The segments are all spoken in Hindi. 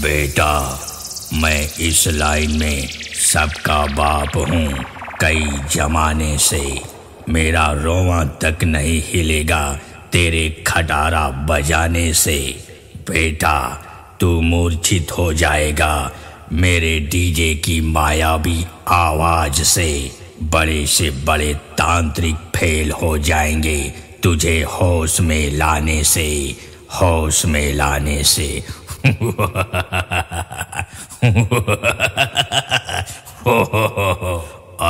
बेटा, मैं इस लाइन में सबका बाप हूँ। कई जमाने से मेरा रोवा तक नहीं हिलेगा तेरे खटारा बजाने से। बेटा, तू मूर्छित हो जाएगा। मेरे डीजे की मायावी आवाज़ से बड़े से बड़े तांत्रिक फेल हो जाएँगे तुझे होश में लाने से, होश में लाने से।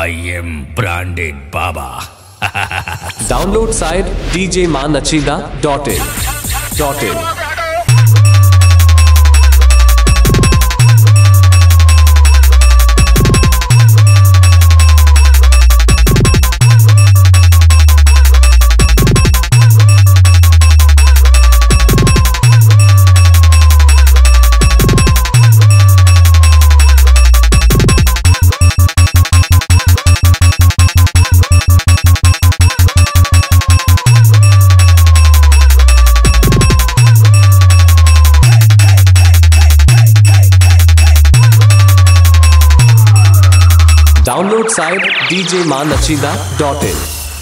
आई एम ब्रांडेड बाबा Download site djmanachida.in. Dot in. Download site djmanachida.in.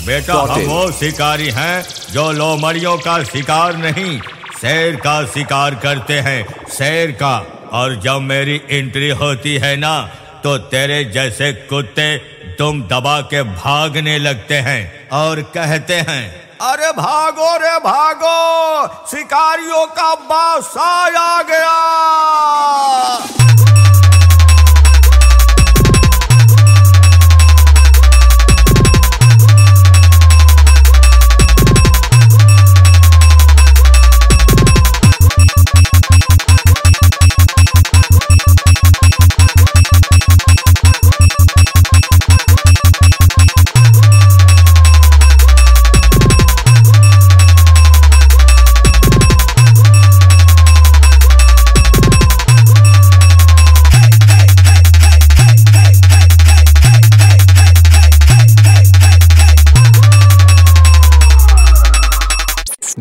बेटा Dot हम in. वो शिकारी हैं जो लोमड़ियों का शिकार नहीं शेर का शिकार करते हैं शेर का और जब मेरी एंट्री होती है ना तो तेरे जैसे कुत्ते तुम दबा के भागने लगते हैं और कहते हैं अरे भागो रे भागो शिकारियों का बादशाह आ गया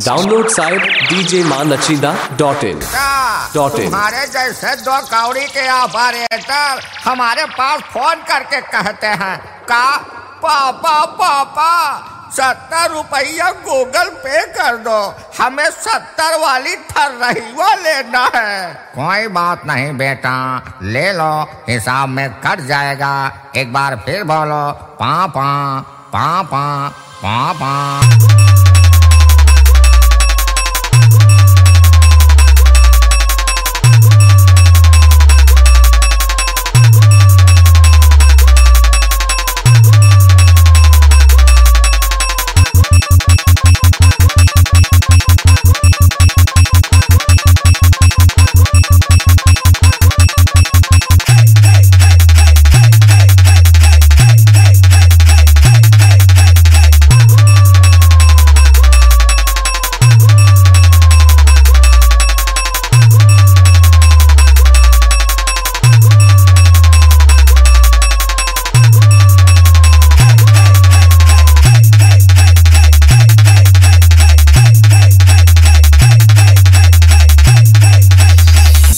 Download dot in dot in हमारे जैसे दो कौड़ी के ऑपरेटर हमारे पास फ़ोन करके कहते हैं का पापा पापा सत्तर रुपया गूगल पे कर दो। हमें सत्तर वाली ठर रही वो लेना है। कोई बात नहीं बेटा ले लो हिसाब में कट जाएगा। एक बार फिर बोलो पापा पापा पापा।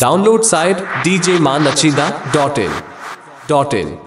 डाउनलोड साइट डीजे मान अचिंदा डॉट इन डॉट इन